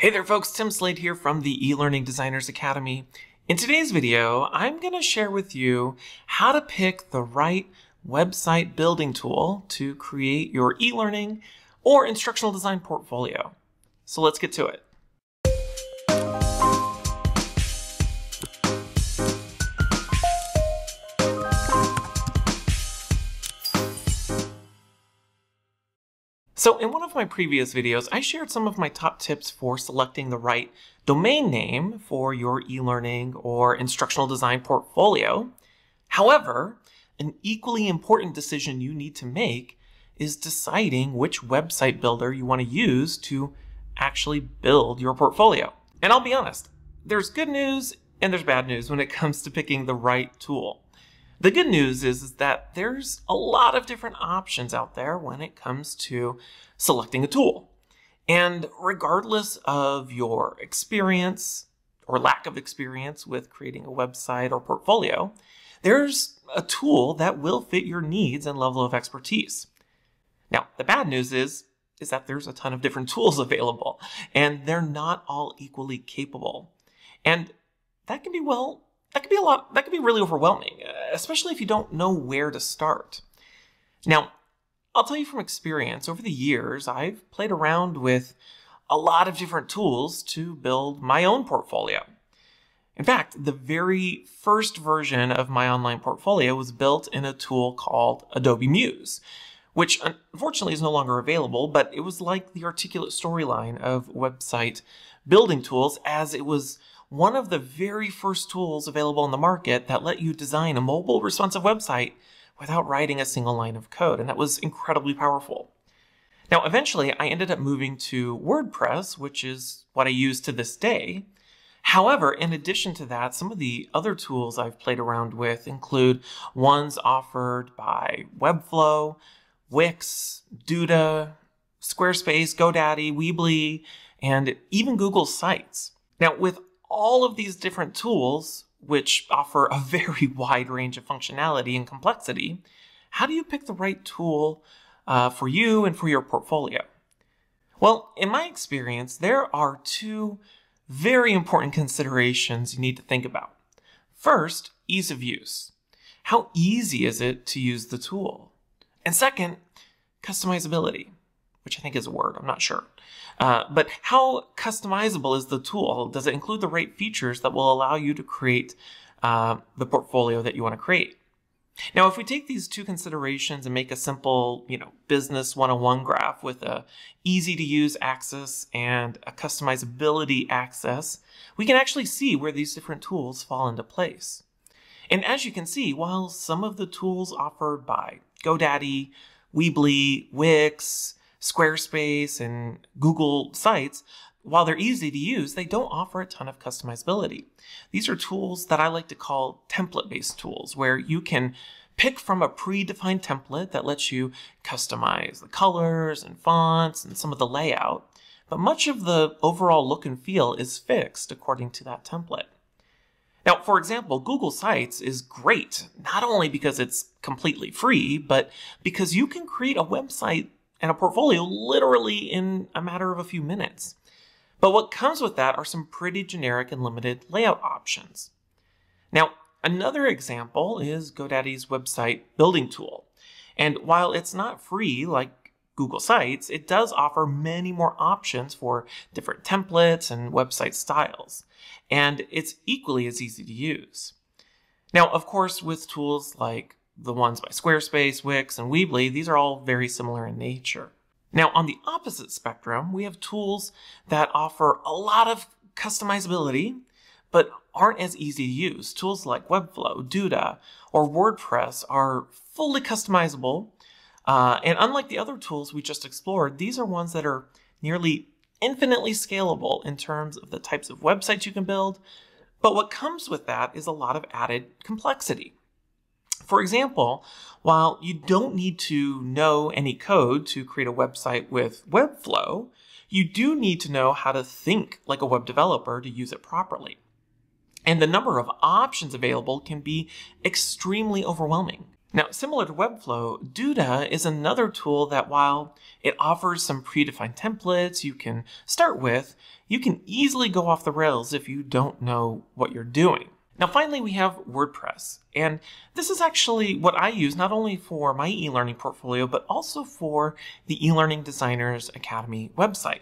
Hey there folks, Tim Slade here from the eLearning Designers Academy. In today's video, I'm going to share with you how to pick the right website building tool to create your e-learning or instructional design portfolio. So let's get to it. So in one of my previous videos, I shared some of my top tips for selecting the right domain name for your e-learning or instructional design portfolio. However, an equally important decision you need to make is deciding which website builder you want to use to actually build your portfolio. And I'll be honest, there's good news and there's bad news when it comes to picking the right tool. The good news is, is that there's a lot of different options out there when it comes to selecting a tool. And regardless of your experience or lack of experience with creating a website or portfolio, there's a tool that will fit your needs and level of expertise. Now, the bad news is, is that there's a ton of different tools available and they're not all equally capable. And that can be, well, that could be a lot, that can be really overwhelming, especially if you don't know where to start. Now, I'll tell you from experience, over the years, I've played around with a lot of different tools to build my own portfolio. In fact, the very first version of my online portfolio was built in a tool called Adobe Muse, which unfortunately is no longer available, but it was like the articulate storyline of website building tools as it was one of the very first tools available on the market that let you design a mobile responsive website without writing a single line of code, and that was incredibly powerful. Now, eventually, I ended up moving to WordPress, which is what I use to this day. However, in addition to that, some of the other tools I've played around with include ones offered by Webflow, Wix, Duda, Squarespace, GoDaddy, Weebly, and even Google Sites. Now, with all of these different tools, which offer a very wide range of functionality and complexity, how do you pick the right tool uh, for you and for your portfolio? Well, in my experience, there are two very important considerations you need to think about. First, ease of use. How easy is it to use the tool? And second, customizability, which I think is a word, I'm not sure. Uh, but how customizable is the tool? Does it include the right features that will allow you to create uh, the portfolio that you want to create? Now, if we take these two considerations and make a simple, you know, business 101 graph with a easy to use axis and a customizability axis, we can actually see where these different tools fall into place. And as you can see, while some of the tools offered by GoDaddy, Weebly, Wix, Squarespace, and Google Sites, while they're easy to use, they don't offer a ton of customizability. These are tools that I like to call template-based tools, where you can pick from a predefined template that lets you customize the colors and fonts and some of the layout, but much of the overall look and feel is fixed according to that template. Now, for example, Google Sites is great, not only because it's completely free, but because you can create a website and a portfolio literally in a matter of a few minutes. But what comes with that are some pretty generic and limited layout options. Now, another example is GoDaddy's website building tool. And while it's not free like Google Sites, it does offer many more options for different templates and website styles. And it's equally as easy to use. Now, of course, with tools like the ones by Squarespace, Wix, and Weebly, these are all very similar in nature. Now, on the opposite spectrum, we have tools that offer a lot of customizability, but aren't as easy to use. Tools like Webflow, Duda, or WordPress are fully customizable. Uh, and unlike the other tools we just explored, these are ones that are nearly infinitely scalable in terms of the types of websites you can build. But what comes with that is a lot of added complexity. For example, while you don't need to know any code to create a website with Webflow, you do need to know how to think like a web developer to use it properly. And the number of options available can be extremely overwhelming. Now, similar to Webflow, Duda is another tool that while it offers some predefined templates you can start with, you can easily go off the rails if you don't know what you're doing. Now, finally, we have WordPress. And this is actually what I use not only for my e-learning portfolio, but also for the e-learning designers academy website.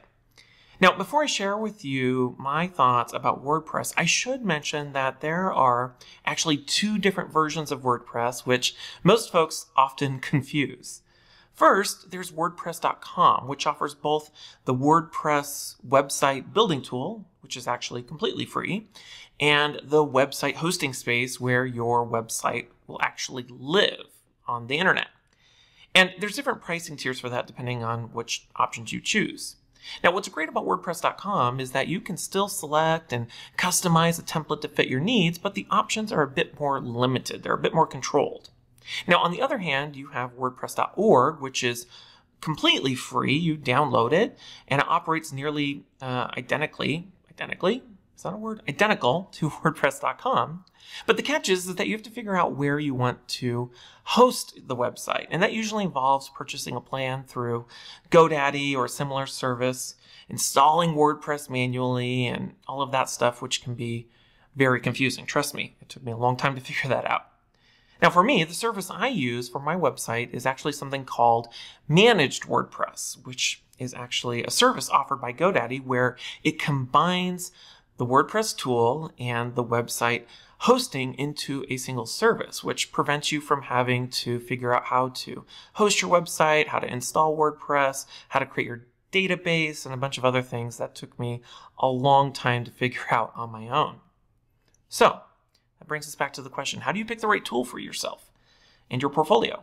Now, before I share with you my thoughts about WordPress, I should mention that there are actually two different versions of WordPress, which most folks often confuse. First, there's WordPress.com, which offers both the WordPress website building tool, which is actually completely free, and the website hosting space where your website will actually live on the internet. And there's different pricing tiers for that depending on which options you choose. Now, what's great about WordPress.com is that you can still select and customize a template to fit your needs, but the options are a bit more limited. They're a bit more controlled. Now, on the other hand, you have WordPress.org, which is completely free. You download it, and it operates nearly uh, identically, identically, is that a word? Identical to WordPress.com. But the catch is, is that you have to figure out where you want to host the website. And that usually involves purchasing a plan through GoDaddy or a similar service, installing WordPress manually, and all of that stuff, which can be very confusing. Trust me, it took me a long time to figure that out. Now, for me, the service I use for my website is actually something called Managed WordPress, which is actually a service offered by GoDaddy where it combines the WordPress tool and the website hosting into a single service, which prevents you from having to figure out how to host your website, how to install WordPress, how to create your database, and a bunch of other things that took me a long time to figure out on my own. So, that brings us back to the question how do you pick the right tool for yourself and your portfolio?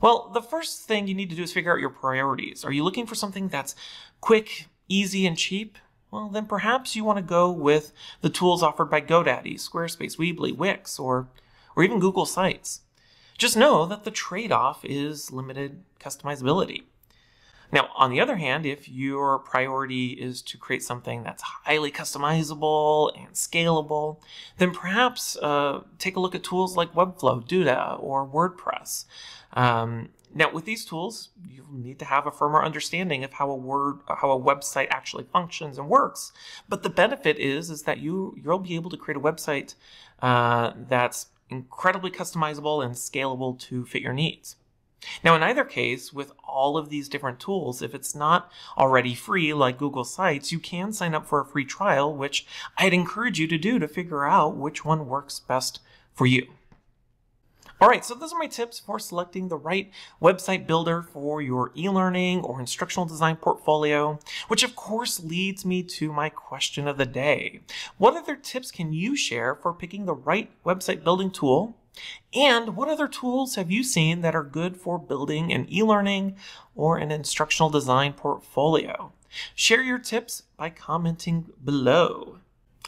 Well, the first thing you need to do is figure out your priorities. Are you looking for something that's quick, easy, and cheap? Well, then perhaps you want to go with the tools offered by GoDaddy, Squarespace, Weebly, Wix, or, or even Google Sites. Just know that the trade-off is limited customizability. Now, on the other hand, if your priority is to create something that's highly customizable and scalable, then perhaps uh, take a look at tools like Webflow, Duda, or WordPress. Um, now, with these tools, you need to have a firmer understanding of how a word, how a website actually functions and works. But the benefit is, is that you you'll be able to create a website uh, that's incredibly customizable and scalable to fit your needs. Now, in either case, with all of these different tools, if it's not already free like Google Sites, you can sign up for a free trial, which I'd encourage you to do to figure out which one works best for you. All right, so those are my tips for selecting the right website builder for your e-learning or instructional design portfolio, which of course leads me to my question of the day. What other tips can you share for picking the right website building tool? And what other tools have you seen that are good for building an e-learning or an instructional design portfolio? Share your tips by commenting below.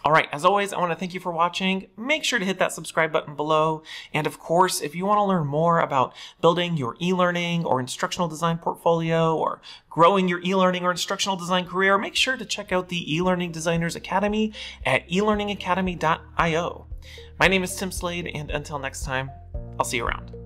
All right, as always, I want to thank you for watching. Make sure to hit that subscribe button below. And of course, if you want to learn more about building your e-learning or instructional design portfolio or growing your e-learning or instructional design career, make sure to check out the e-learning designers academy at elearningacademy.io. My name is Tim Slade, and until next time, I'll see you around.